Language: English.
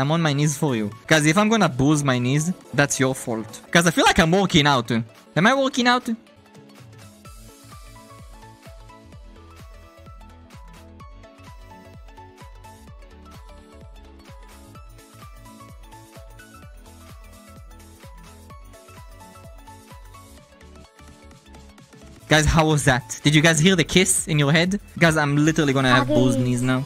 I'm on my knees for you. Because if I'm gonna boost my knees, that's your fault. Cause I feel like I'm working out. Am I working out? Guys, how was that? Did you guys hear the kiss in your head? Guys, I'm literally gonna have bruised knees now.